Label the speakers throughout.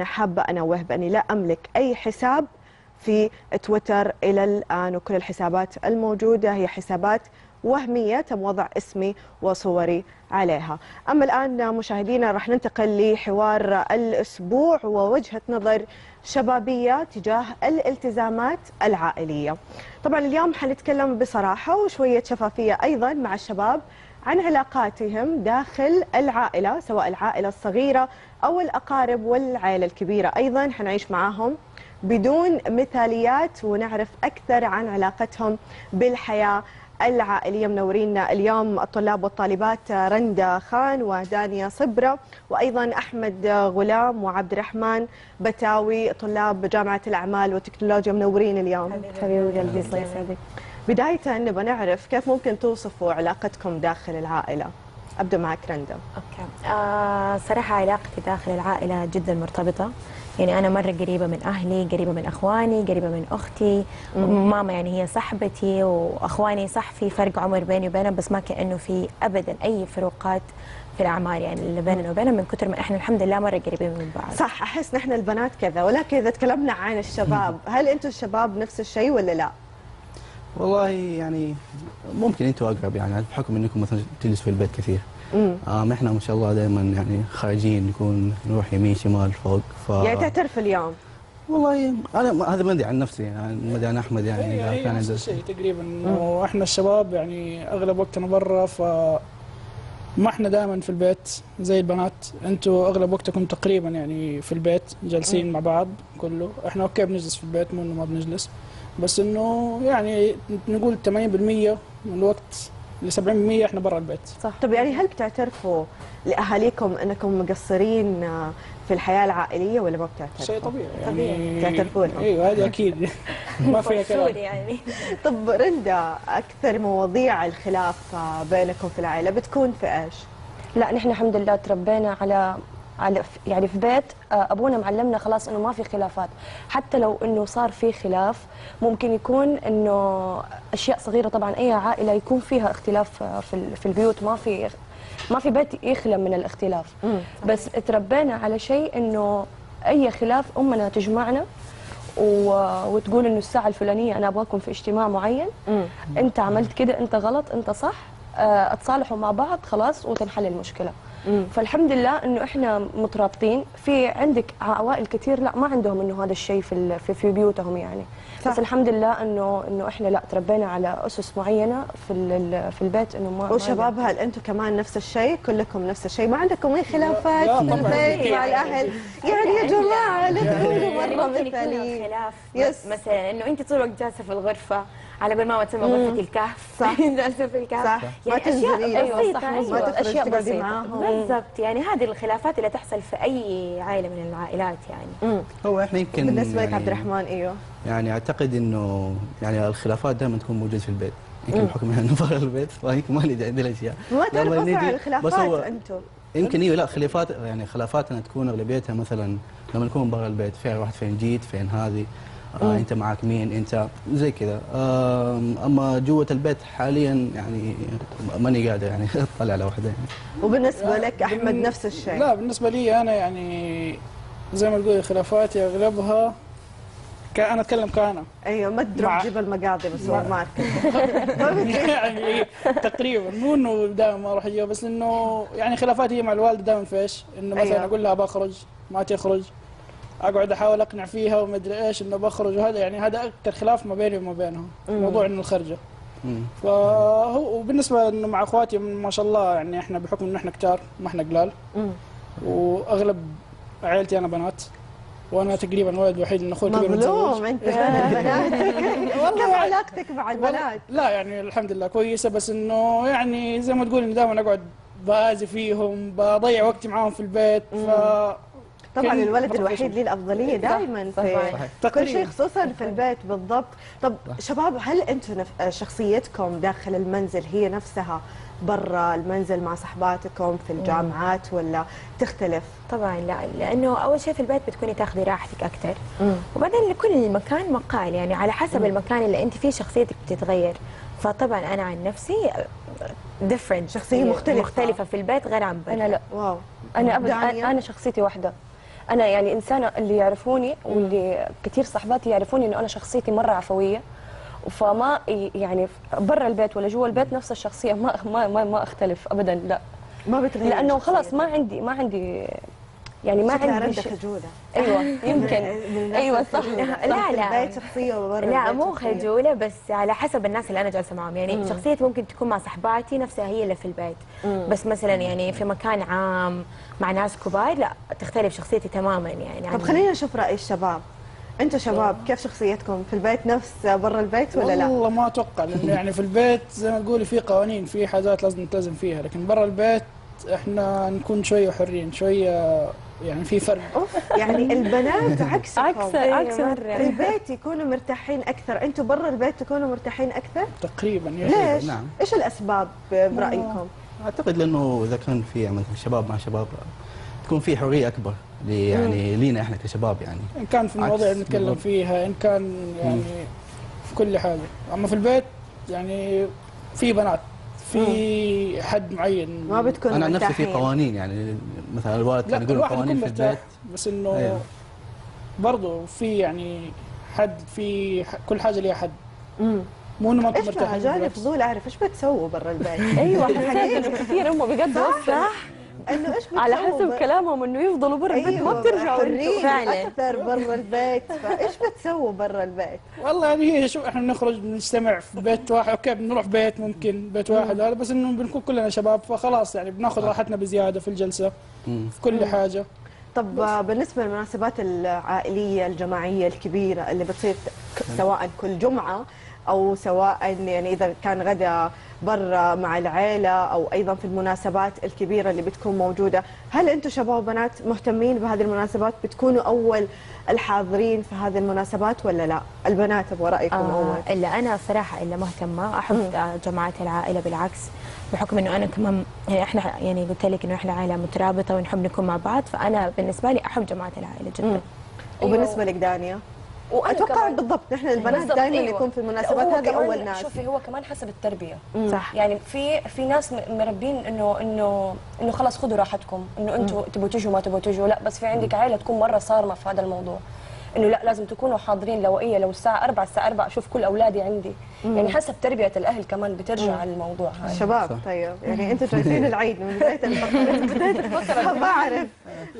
Speaker 1: أنا حابة أنوه بأني لا أملك أي حساب في تويتر إلى الآن وكل الحسابات الموجودة هي حسابات وهمية تم وضع اسمي وصوري عليها. أما الآن مشاهدينا راح ننتقل لحوار الأسبوع ووجهة نظر شبابية تجاه الالتزامات العائلية. طبعا اليوم حنتكلم بصراحة وشوية شفافية أيضا مع الشباب عن علاقاتهم داخل العائلة سواء العائلة الصغيرة أو الأقارب والعائلة الكبيرة. أيضا حنعيش معاهم بدون مثاليات ونعرف أكثر عن علاقتهم بالحياة العائلية. منورين اليوم الطلاب والطالبات رندا خان ودانيا صبرة وأيضا أحمد غلام وعبد الرحمن بتاوي طلاب جامعة الأعمال والتكنولوجيا. منورين اليوم.
Speaker 2: حبيبي قلبي الله يسعدك
Speaker 1: بداية نبغى نعرف كيف ممكن توصفوا علاقتكم داخل العائلة؟ أبدأ معك رندا.
Speaker 2: أوكي. آه صراحة علاقتي داخل العائلة جدا مرتبطة. يعني أنا مرة قريبة من أهلي قريبة من أخواني قريبة من أختي. ماما يعني هي صاحبتي وأخواني صح في فرق عمر بيني وبينهم بس ما كأنه في ابدا أي فروقات في الأعمار يعني اللي بيننا وبينهم من كثر ما إحنا الحمد لله مرة قريبين من بعض.
Speaker 1: صح أحس نحن البنات كذا ولكن إذا تكلمنا عن الشباب هل أنتم الشباب نفس الشيء ولا لا؟
Speaker 3: والله يعني ممكن أنتوا أقرب يعني بحكم انكم مثلا تجلسوا في البيت كثير. آه إحنا ما شاء الله دائما يعني خارجين نكون نروح يمين شمال فوق ف
Speaker 1: يعني تعترف اليوم؟
Speaker 3: والله أنا هذا ما أدري عن نفسي يعني ما ادري عن أحمد يعني إذا
Speaker 4: هي
Speaker 3: كان
Speaker 4: نفس الشيء تقريبا. إنه إحنا الشباب يعني أغلب وقتنا برا ف ما إحنا دائما في البيت زي البنات. أنتوا أغلب وقتكم تقريبا يعني في البيت جالسين مع بعض كله. إحنا أوكي بنجلس في البيت مو إنه ما بنجلس. بس إنه يعني نقول 80% من الوقت ل 70% إحنا برا البيت
Speaker 1: صح طب يعني هل بتعترفوا لأهاليكم أنكم مقصرين في الحياة العائلية ولا ما بتعترفوا؟
Speaker 4: شيء طبيعي يعني
Speaker 1: تعترفوا لهم.
Speaker 4: أيوه هذه أكيد ما فيها كلام
Speaker 2: يعني
Speaker 1: طب رندا أكثر مواضيع الخلاف بينكم في العائلة بتكون في إيش؟
Speaker 5: لا نحن الحمد لله تربينا على على يعني في بيت آه، أبونا معلمنا خلاص إنه ما في خلافات. حتى لو إنه صار في خلاف ممكن يكون إنه أشياء صغيرة. طبعا أي عائلة يكون فيها اختلاف آه، في في البيوت. ما في ما في بيت يخلى من الاختلاف. بس تربينا على شيء إنه أي خلاف أمنا تجمعنا و- وتقول إنه الساعة الفلانية أنا أبغاكم في اجتماع معين. أنت عملت كده أنت غلط أنت صح آه، أتصالحوا مع بعض خلاص وتنحل المشكلة. فالحمد لله إنه إحنا مترابطين في عندك عوائل كثير لا ما عندهم إنه هذا الشيء في ال- في, في بيوتهم يعني
Speaker 1: صح.
Speaker 5: بس الحمد لله انه إنه إحنا لا تربينا على أسس معينة في ال- في البيت إنه ما
Speaker 1: وشباب هل أنتم كمان نفس الشيء؟ كلكم نفس الشيء؟ ما عندكم أي خلافات
Speaker 4: لا،
Speaker 1: في. البيت مع الأهل؟ يعني يا جماعة لا تقولوا
Speaker 2: يعني
Speaker 1: مرة
Speaker 2: ممكن يكون
Speaker 1: مثاليين
Speaker 2: الخلاف
Speaker 1: يس.
Speaker 2: مثلا إنه أنت طول الوقت جالسة في الغرفة على بال ما تسمى غرفة الكهف.
Speaker 1: صح.
Speaker 2: جالسه في الكهف.
Speaker 1: صح. ما
Speaker 2: يعني اشياء
Speaker 1: تنزلين.
Speaker 5: أيوة،
Speaker 2: بسيطه
Speaker 5: صح،
Speaker 2: أيوة.
Speaker 1: ما
Speaker 5: بسيطة.
Speaker 1: معاهم
Speaker 2: بالضبط. يعني هذه الخلافات اللي تحصل في أي عائلة من العائلات يعني.
Speaker 1: مم.
Speaker 3: هو إحنا يمكن
Speaker 1: بالنسبة لك
Speaker 3: يعني-
Speaker 1: عبد الرحمن أيوه.
Speaker 3: يعني أعتقد إنه يعني الخلافات دائما تكون موجودة في البيت. يمكن بحكم انه برا البيت فيمكن ما لي عندي الأشياء.
Speaker 1: ما
Speaker 3: بس
Speaker 1: الخلافات
Speaker 3: هو
Speaker 1: أنتم؟
Speaker 3: يمكن أيوه لا خلافات يعني خلافاتنا تكون أغلبيتها مثلا لما نكون برا البيت فين رحت فين جيت فين هذه. آه أنت معك مين أنت زي كذا آم، أما جوة البيت حاليا يعني ماني قادر يعني اطلع على واحدة يعني.
Speaker 1: وبالنسبة لك أحمد
Speaker 4: بالن-
Speaker 1: نفس الشيء
Speaker 4: لا بالنسبة لي أنا يعني زي ما تقول خلافاتي أغلبها أنا أتكلم كأنا
Speaker 1: أيوه ما تروح
Speaker 4: مع-
Speaker 1: تجيب المقاضي بس هو
Speaker 4: مع-
Speaker 1: ما
Speaker 4: يعني تقريبا مو إنه دائما ما أروح اجيبها بس إنه يعني خلافاتي هي مع الوالده دائما في إيش؟ إنه مثلا
Speaker 1: أيوة.
Speaker 4: أقول لها بخرج ما تخرج أقعد أحاول أقنع فيها وما أدري إيش إنه بخرج. وهذا يعني هذا أكثر خلاف ما بيني وما بينها. موضوع إنه
Speaker 3: الخرجة.
Speaker 4: فهو وبالنسبة إنه مع أخواتي ما شاء الله يعني إحنا بحكم إنه إحنا كتار ما إحنا قلال. وأغلب عائلتي أنا بنات. وأنا تقريبا الولد الوحيد من اخوتي غير
Speaker 1: مظلوم. أنت. بناتك كيف علاقتك مع
Speaker 4: والله
Speaker 1: البنات؟
Speaker 4: لا يعني الحمد لله كويسة بس إنه يعني زي ما تقول اني دائما أقعد بازي فيهم بضيع وقتي معاهم في البيت. ف
Speaker 1: طبعا الولد الوحيد. ليه الافضليه دائما في
Speaker 3: صحيح.
Speaker 1: كل. شيء خصوصا في البيت بالضبط. طب شباب هل أنتم نف... شخصيتكم داخل المنزل هي نفسها برا المنزل مع صحباتكم في الجامعات ولا تختلف؟
Speaker 2: طبعا لا لأنه أول شيء في البيت بتكوني تاخذي راحتك أكثر وبعدين لكل مكان مقال يعني على حسب المكان اللي أنت فيه شخصيتك بتتغير. فطبعا أنا عن نفسي different
Speaker 1: شخصية مختلفة.
Speaker 2: مختلفة في البيت غير عن برا.
Speaker 5: أنا لا.
Speaker 1: wow.
Speaker 5: أنا ابدا؟ أنا شخصيتي واحدة. أنا يعني إنسانة اللي يعرفوني واللي كثير صاحباتي يعرفوني إنه أنا شخصيتي مرة عفوية. فما يعني برا البيت ولا جوا البيت نفس الشخصية ما ما ما, ما أختلف ابدا لا.
Speaker 1: ما بتغير
Speaker 5: لأنه خلاص. ما عندي ما عندي يعني ما عندي
Speaker 1: خجولة.
Speaker 5: أيوه يمكن. أيوه صح.
Speaker 2: لا،
Speaker 1: في
Speaker 2: لا.
Speaker 1: البيت شخصية وبرا
Speaker 2: لا مو. خجولة بس على حسب الناس اللي أنا جالسة معهم يعني شخصيتي ممكن تكون مع صحباتي نفسها هي اللي في البيت. بس مثلا يعني في مكان عام مع ناس كبار لا تختلف شخصيتي تماما يعني.
Speaker 1: طب خلينا نشوف رأي الشباب. أنتم شباب كيف شخصيتكم؟ في البيت نفس برا البيت ولا لا؟
Speaker 4: والله ما أتوقع لأنه يعني في البيت زي ما تقولي في قوانين في حاجات لازم نلتزم فيها. لكن برا البيت إحنا نكون شوية حرين شوية يعني في فرق.
Speaker 1: اوف يعني البنات
Speaker 5: عكس
Speaker 2: أيوة،
Speaker 5: عكس
Speaker 2: مرة.
Speaker 1: في البيت يكونوا مرتاحين أكثر. أنتم برا البيت تكونوا مرتاحين أكثر؟
Speaker 4: تقريبا يعني
Speaker 1: ليش؟
Speaker 3: نعم.
Speaker 1: إيش الأسباب برأيكم؟
Speaker 3: أعتقد لأنه إذا كان في يعني مثلا شباب مع شباب تكون في حرية أكبر لي- يعني لينا إحنا كشباب يعني.
Speaker 4: إن كان في المواضيع
Speaker 3: عكس
Speaker 4: اللي نتكلم. فيها إن كان يعني في كل حاجة. أما في البيت يعني في بنات. في حد معين.
Speaker 1: ما بتكونوا
Speaker 3: أنا عن نفسي في. قوانين يعني مثلا الوالد كان يقول قوانين في البيت.
Speaker 4: بس إنه
Speaker 3: أيوه.
Speaker 4: برضه في يعني حد في كل حاجة ليها حد.
Speaker 1: مم.
Speaker 4: مو إنه ما
Speaker 1: أنتم
Speaker 4: مرتاحين
Speaker 1: جاني. فضول أعرف إيش بتسووا برا البيت.
Speaker 5: أيوه. حسيت انه كثير هم بجد صح.
Speaker 1: إنه إيش
Speaker 5: على حسب كلامهم إنه يفضلوا برا البيت ما
Speaker 1: أيوة،
Speaker 5: بترجعوا.
Speaker 2: فعلاً.
Speaker 1: أكثر برا البيت فايش بتسووا برا البيت؟
Speaker 4: والله يعني هي شو إحنا بنخرج بنجتمع في بيت واحد okay بنروح بيت ممكن بيت واحد هذا بس إنه بنكون كلنا شباب فخلاص يعني بناخذ راحتنا بزيادة في
Speaker 3: الجلسة.
Speaker 4: في كل حاجة
Speaker 1: طب بالنسبة للمناسبات العائلية الجماعية الكبيرة اللي بتصير سواء كل جمعة أو سواء يعني إذا كان غدا برا مع العيلة أو أيضا في المناسبات الكبيرة اللي بتكون موجودة. هل أنتم شباب وبنات مهتمين بهذه المناسبات؟ بتكونوا أول الحاضرين في هذه المناسبات ولا لا؟ البنات أبغى رأيكم
Speaker 2: آه
Speaker 1: أول.
Speaker 2: إلا أنا صراحة إلا مهتمة. أحب آه جماعات العائلة بالعكس بحكم إنه أنا كمان يعني إحنا يعني قلت لك إنه إحنا عائلة مترابطة ونحب نكون مع بعض فأنا بالنسبة لي أحب جماعة العائلة جدا.
Speaker 1: وبالنسبة لك دانيا؟
Speaker 5: وأنا
Speaker 1: أتوقع
Speaker 5: كمان-
Speaker 1: بالضبط. نحن البنات دائما
Speaker 5: أيوة.
Speaker 1: يكون في المناسبات
Speaker 5: كمان-
Speaker 1: أول ناس.
Speaker 5: شوفي هو كمان حسب التربية.
Speaker 2: صح.
Speaker 5: يعني في في ناس مربين إنه إنه إنه خلاص خذوا راحتكم إنه أنتم تبغوا تجوا ما تبغوا تجوا. لا بس في عندك عائله تكون مرة صارمة في هذا الموضوع. إنه لا لازم تكونوا حاضرين لو إيه لو الساعة 4 الساعة 4 أشوف كل أولادي عندي. يعني حسب تربية الأهل كمان بترجع الموضوع هذا.
Speaker 1: شباب
Speaker 3: صح.
Speaker 1: طيب. يعني أنتم جايين العيد من بداية الفقرة. بداية الفقرة. ما اعرف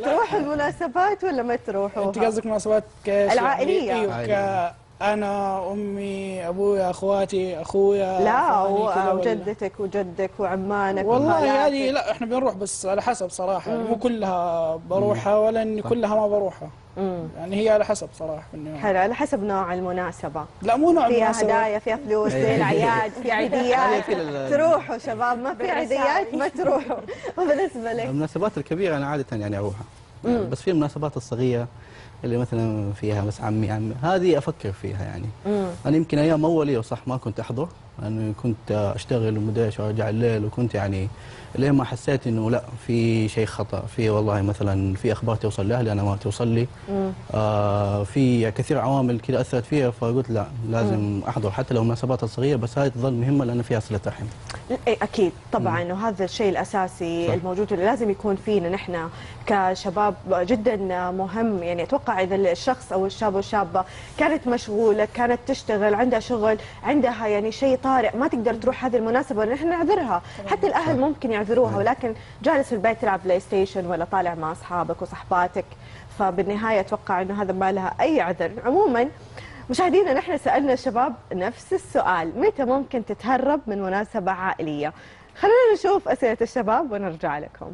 Speaker 1: تروحوا المناسبات ولا ما تروحوا؟
Speaker 4: أنت قصدك مناسبات أيوه
Speaker 3: عائلية.
Speaker 4: ك أنا أمي أبويا أخواتي أخويا
Speaker 1: لا وجدتك وجدك وعمانك
Speaker 4: والله
Speaker 1: وخالاتك.
Speaker 4: يعني لا إحنا بنروح بس على حسب صراحة. يعني مو كلها بروحها ولا إني كلها ما بروحها.
Speaker 1: مم.
Speaker 4: يعني هي على حسب صراحة.
Speaker 1: حلو على حسب نوع المناسبة.
Speaker 4: لا مو نوع
Speaker 1: فيها
Speaker 4: المناسبة.
Speaker 1: هدايا فيها فلوس. زي الأعياد في عيديات.
Speaker 3: هذه
Speaker 1: تروحوا شباب ما في عيديات ما تروحوا. وبالنسبة لك.
Speaker 3: المناسبات الكبيرة أنا عادة يعني أروحها. يعني بس في المناسبات الصغيرة اللي مثلا فيها بس عمي عمي. هذه أفكر فيها يعني.
Speaker 1: مم.
Speaker 3: أنا يمكن أيام أولي صح ما كنت أحضر. لأنه كنت أشتغل ومدري وأرجع الليل وكنت يعني لين ما حسيت إنه لا في شيء خطأ. في والله مثلا في أخبار توصل لأهلي أنا ما توصل لي.
Speaker 1: مم.
Speaker 3: آه في كثير عوامل كذا أثرت فيها فقلت لا لازم أحضر حتى لو المناسبات الصغيرة بس هذه تظل مهمة لأن فيها صلة رحم.
Speaker 1: إيه أكيد. طبعا وهذا الشيء الأساسي
Speaker 3: صح.
Speaker 1: الموجود اللي لازم يكون فينا نحن كشباب جدا مهم. يعني أتوقع إذا الشخص أو الشاب والشابة كانت مشغولة كانت تشتغل عندها شغل عندها يعني شيء طارئ ما تقدر تروح هذه المناسبة نحن نعذرها. حتى الأهل ممكن يعذروها ولكن جالس في البيت تلعب PlayStation ولا طالع مع أصحابك وصحباتك. فبالنهاية أتوقع أنه هذا ما لها أي عذر. عموما مشاهدينا نحن سألنا الشباب نفس السؤال. متى ممكن تتهرب من مناسبة عائلية؟ خلونا نشوف أسئلة الشباب ونرجع لكم.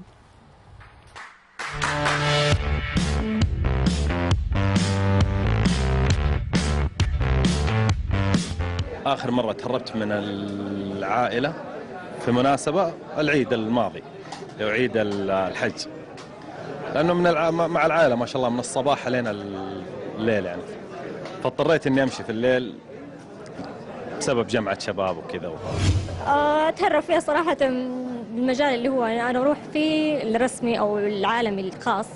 Speaker 6: آخر مرة تهربت من العائلة في مناسبة العيد الماضي هو عيد ال- الحج. لأنه من الع... مع العائلة ما شاء الله من الصباح لين الليل يعني. فاضطريت إني أمشي في الليل بسبب جمعة شباب وكذا
Speaker 7: آه، أتهرب فيها صراحة بالمجال اللي هو أنا أروح فيه الرسمي أو العالمي الخاص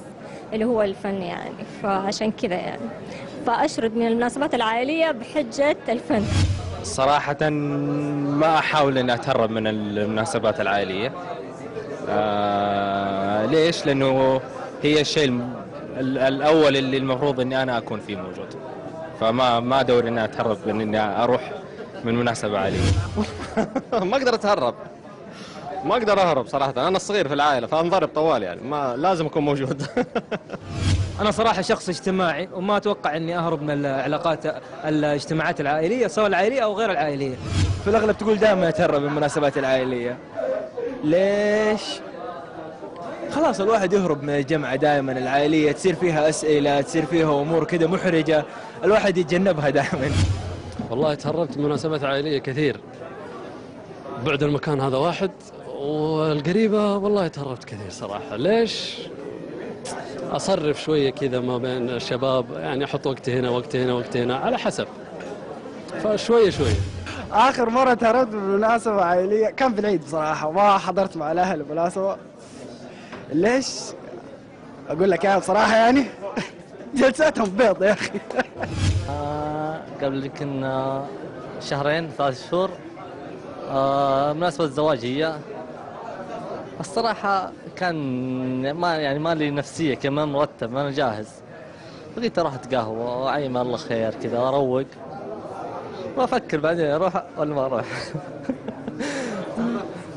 Speaker 7: اللي هو الفن يعني. فعشان كذا يعني. فأشرد من المناسبات العائلية بحجة الفن.
Speaker 8: صراحة ما أحاول أني أتهرب من المناسبات العائلية. آه ليش؟ لأنه هي الشيء الم- ال- الأول اللي المفروض إني أنا أكون فيه موجود. فما ما أدور إني أتهرب من إني أروح من مناسبة عائلية.
Speaker 9: ما أقدر أتهرب. ما أقدر أهرب صراحة. أنا الصغير في العائلة فانضرب طوال يعني. ما لازم أكون موجود.
Speaker 10: أنا صراحة شخص اجتماعي وما أتوقع إني أهرب من العلاقات الاجتماعات العائلية سواء العائلية أو غير العائلية. في الأغلب تقول دائما أتهرب من المناسبات العائلية. ليش؟ خلاص الواحد يهرب من الجمعة دائما. العائلية تصير فيها أسئلة تصير فيها أمور كده محرجة. الواحد يتجنبها دائما.
Speaker 11: والله تهربت من مناسبات عائلية كثير. بعد المكان هذا واحد والقريبة والله تهربت كثير صراحة. ليش؟ أصرف شوية كذا ما بين الشباب يعني أحط وقت هنا وقت هنا وقت هنا على حسب. فشوية شوية.
Speaker 12: آخر مرة تهربت بمناسبه عائلية كان في العيد بصراحة ما حضرت مع الأهل المناسبه ليش؟ أقول لك يعني بصراحة يعني. جلساتهم بيض يا أخي.
Speaker 13: قبل يمكن آه، شهرين ثلاث شهور. آه، مناسبة زواج هي. الصراحة كان ما يعني ما لي نفسية كمان مرتب ما أنا جاهز. بقيت أروح أتقهوى وأعيم الله خير كذا أروق وأفكر بعدين أروح ولا ما أروح.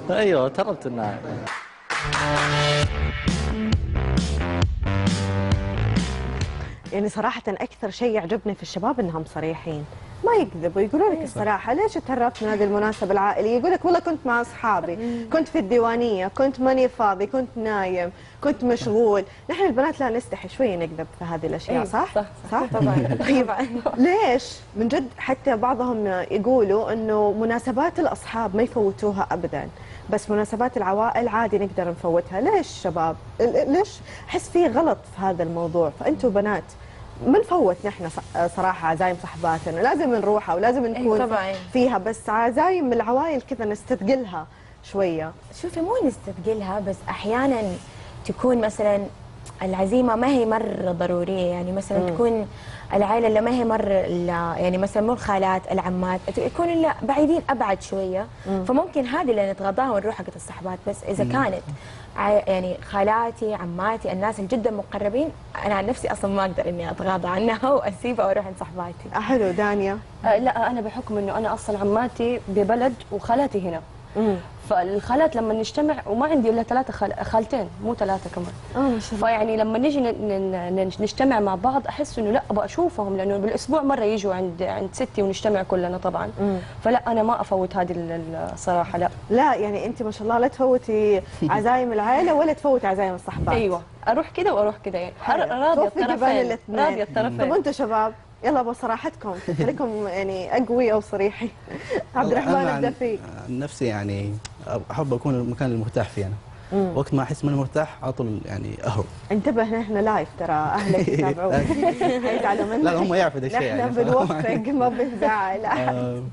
Speaker 13: أيوه تربت النار
Speaker 1: يعني صراحة أكثر شيء يعجبني في الشباب إنهم صريحين. ما يكذبوا يقولوا لك الصراحة ليش تهربت من هذه المناسبة العائلية يقول لك والله كنت مع أصحابي كنت في الديوانية كنت ماني فاضي كنت نايم كنت مشغول نحن البنات لا نستحي شوية نكذب في هذه الأشياء
Speaker 5: إيه،
Speaker 1: صح؟
Speaker 5: صح،
Speaker 1: صح؟
Speaker 2: طبعا
Speaker 1: طيب ليش؟ من جد حتى بعضهم يقولوا إنه مناسبات الأصحاب ما يفوتوها ابدا بس مناسبات العوائل عادي نقدر نفوتها، ليش شباب؟ ليش؟ أحس في غلط في هذا الموضوع، فانتم بنات ما نفوت نحن صراحة عزايم صحباتنا، لازم نروحها ولازم نكون
Speaker 2: طبعاً.
Speaker 1: فيها بس عزايم العوائل كذا نستثقلها شوية.
Speaker 2: شوفي مو نستثقلها بس أحيانا تكون مثلا العزيمة ما هي مرة ضرورية يعني مثلا
Speaker 1: مم.
Speaker 2: تكون العائلة اللي ما هي مرة يعني مثلا مو الخالات العمات يكونوا لا بعيدين أبعد شوية
Speaker 1: مم.
Speaker 2: فممكن هذه اللي نتغاضاها ونروح حقت الصحبات بس إذا
Speaker 1: مم.
Speaker 2: كانت يعني خالاتي عماتي الناس اللي جدا مقربين أنا عن نفسي أصلا ما أقدر إني أتغاضى عنها وأسيبها وأروح عند صحباتي
Speaker 1: حلو دانيا
Speaker 5: آه لا أنا بحكم إنه أنا أصلا عماتي ببلد وخالاتي هنا فالخالات لما نجتمع وما عندي إلا ثلاثة خال... خالتين مو ثلاثة كمان.
Speaker 1: الله.
Speaker 5: فيعني لما نيجي ن- ن- ن- نجتمع مع بعض أحس إنه لا أبغى أشوفهم لأنه بالأسبوع مرة يجوا عند عند ستي ونجتمع كلنا طبعا.
Speaker 1: مم.
Speaker 5: فلا أنا ما أفوت هذه ال- ال- الصراحة لا.
Speaker 1: لا يعني أنت ما شاء الله لا تفوتي عزايم العائلة ولا تفوتي عزايم الصحبات.
Speaker 5: أيوه. أروح كده وأروح كده. يعني.
Speaker 1: راضية
Speaker 5: الطرفين. راضية
Speaker 1: طب
Speaker 5: الطرفين
Speaker 1: أنتم شباب؟ يلا بصراحتكم خليكم يعني أقوي أو صريحي. عبد الرحمن فيك
Speaker 3: عن نفسي يعني أحب أكون المكان المرتاح فيه أنا.
Speaker 1: مم.
Speaker 3: وقت ما أحس ماني مرتاح على طول يعني اهرب
Speaker 1: انتبه نحن لايف ترى أهلك يتابعون حيزعلوا منك.
Speaker 3: لا هم يعرفوا ذا الشيء
Speaker 1: نحن
Speaker 3: يعني
Speaker 1: بنوفق ما بنزعل. أحد.
Speaker 3: آه،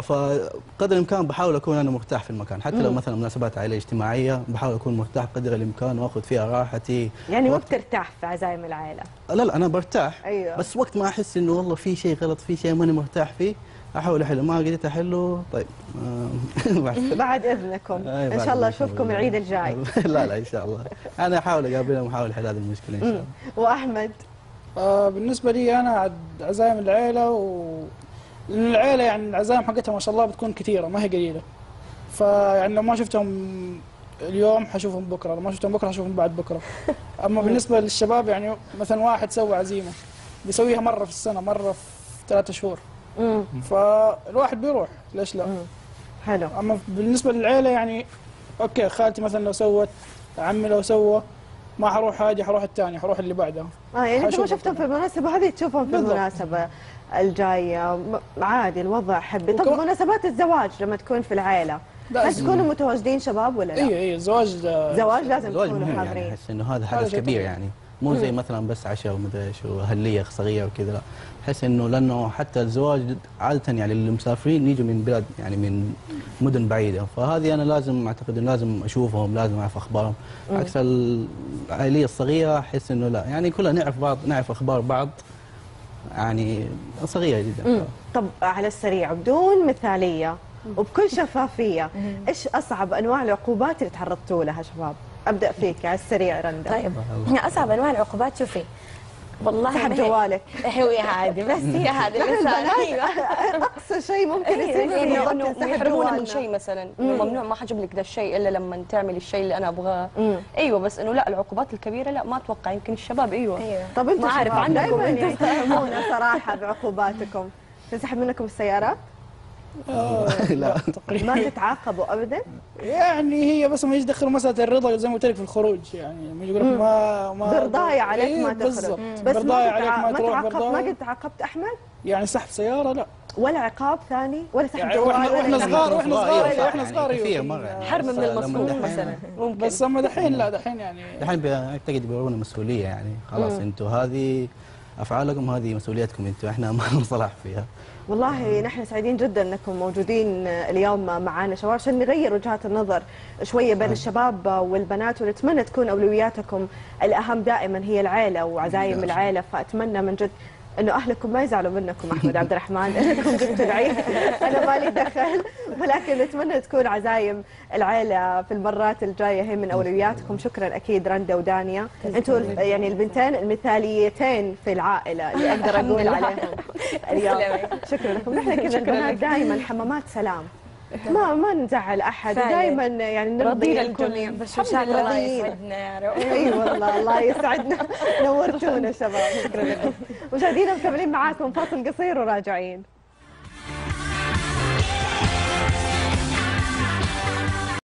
Speaker 3: فقدر الإمكان بحاول أكون أنا مرتاح في المكان. حتى لو. مثلا مناسبات عائلية اجتماعية بحاول أكون مرتاح قدر الإمكان وأخذ فيها راحتي.
Speaker 1: يعني ما
Speaker 3: وقت-
Speaker 1: بترتاح في عزايم العائلة.
Speaker 3: لا لا أنا برتاح.
Speaker 1: أيوه.
Speaker 3: بس وقت ما أحس إنه والله في شيء غلط في شيء ماني مرتاح فيه أحاول احله ما قدرت أحله. طيب.
Speaker 1: بعد إذنكم.
Speaker 3: إن
Speaker 1: شاء الله. أشوفكم العيد الجاي.
Speaker 3: لا لا إن شاء الله. أنا أحاول أقابلهم وأحاول أحل هذه المشكلة إن شاء الله.
Speaker 1: وأحمد؟
Speaker 4: آه بالنسبة لي أنا عد عزايم العيلة و لأن العيلة يعني العزايم حقتها ما شاء الله بتكون كثيرة ما هي قليلة. فيعني لو ما شفتهم اليوم حشوفهم بكرة لو ما شفتهم بكرة حشوفهم بعد بكرة. أما بالنسبة للشباب يعني مثلا واحد سوى عزيمة بيسويها مرة في السنة مرة في ثلاثة شهور. فالواحد بيروح. ليش لا؟
Speaker 1: حلو.
Speaker 4: أما بالنسبة للعيلة يعني أوكي خالتي مثلا لو سوت عمي لو سوى ما حروح هذه حروح الثانية حروح اللي بعدها.
Speaker 1: آه يعني انت ما شفتهم في المناسبة هذه تشوفهم في. المناسبة الجاية. عادي الوضع حبي طب مناسبات الزواج لما تكون في العائله
Speaker 4: لا،
Speaker 1: هل تكونوا متواجدين شباب ولا لا؟
Speaker 4: إي إي الزواج
Speaker 1: زواج لازم
Speaker 3: الزواج
Speaker 1: تكونوا
Speaker 3: يعني
Speaker 1: حاضرين.
Speaker 3: أحس إنه هذا حدث كبير. يعني. مو زي. مثلا بس عشاء ومدري إيش وهلية صغيرة وكذا لا أحس إنه لأنه حتى الزواج عادة يعني اللي مسافرين يجوا من بلاد يعني من مدن بعيدة فهذه أنا لازم أعتقد إنه لازم أشوفهم لازم أعرف
Speaker 1: أخبارهم.
Speaker 3: عكس العائلية الصغيرة أحس إنه لا يعني كلنا نعرف بعض نعرف أخبار بعض يعني صغيرة جدا.
Speaker 1: طب على السريع بدون مثالية وبكل شفافية إيش أصعب أنواع العقوبات اللي تعرضتوا لها شباب؟ أبدأ فيك على السريع رندا.
Speaker 2: طيب. أصعب أنواع العقوبات شوفي. والله
Speaker 1: سحب جوالك.
Speaker 2: هي هذه بس هي هذه أيوة.
Speaker 1: أقصى شيء ممكن يصير إنه
Speaker 5: يحرمونا من. شيء مثلا. ممنوع ما حجيب لك ذا الشيء إلا لما تعمل الشيء اللي أنا
Speaker 1: أبغاه.
Speaker 5: أيوه بس إنه لا العقوبات الكبيرة لا ما أتوقع يمكن الشباب أيوه.
Speaker 1: طب أنتم
Speaker 5: ما
Speaker 1: أعرف
Speaker 5: عنكم
Speaker 1: دايما
Speaker 5: أنتم
Speaker 1: تفهمونا صراحة بعقوباتكم. تنسحب منكم السيارات؟
Speaker 3: لا
Speaker 1: ما تتعاقبوا ابدا؟
Speaker 4: يعني هي بس ما يدخلوا مسألة الرضا زي ما قلت لك في الخروج يعني ما يقول. ما ما
Speaker 1: برضاي عليك
Speaker 4: إيه
Speaker 1: ما
Speaker 4: بالضبط.
Speaker 1: تخرج بس
Speaker 4: برضاي
Speaker 1: ما,
Speaker 4: عليك. ما
Speaker 1: ما
Speaker 4: تروح
Speaker 1: تعاقبت ما قد تعاقبت أحمد
Speaker 4: يعني سحب سيارة لا
Speaker 1: ولا عقاب ثاني ولا سحب
Speaker 4: يعني
Speaker 1: جوال
Speaker 4: وإحنا
Speaker 1: ولا وإحنا؟
Speaker 4: صغار وإحنا صغار إحنا
Speaker 3: يعني
Speaker 4: صغار.
Speaker 5: حرم من
Speaker 3: بس لما
Speaker 5: المصروف
Speaker 3: دحين-
Speaker 5: مثلا ممكن
Speaker 4: بس أما دحين لا دحين يعني
Speaker 3: دحين اعتقد بيورونا مسؤولية يعني خلاص. أنتم هذه أفعالكم هذه مسؤوليتكم أنتم إحنا ما لنا صلاح فيها.
Speaker 1: والله نحن سعيدين جدا أنكم موجودين اليوم معنا شباب عشان نغير وجهات النظر شوية بين الشباب والبنات ونتمنى تكون أولوياتكم الأهم دائما هي العيلة وعزايم العيلة فأتمنى من جد انه اهلكم ما يزعلوا منكم احمد عبد الرحمن انكم جبتوا العيد أنا مالي دخل ولكن نتمنى تكون عزايم العيلة في المرات الجاية هي من أولوياتكم. شكرا أكيد رندا ودانيا. أنتم يعني البنتين المثاليتين في العائلة اللي أقدر
Speaker 5: أقول.
Speaker 1: عليهم. اليوم شكرا لكم. نحن كذا البنات. دائما حمامات سلام. ما ما نزعل
Speaker 2: أحد.
Speaker 1: دائما يعني نرضي
Speaker 5: الجميع.
Speaker 2: بس
Speaker 1: الحمد
Speaker 2: شكرا الله
Speaker 1: لله.
Speaker 2: يسعدنا يا رب
Speaker 1: أي والله الله يسعدنا نورتونا شباب شكرا لكم مشاهدينا مكملين معاكم فاصل قصير وراجعين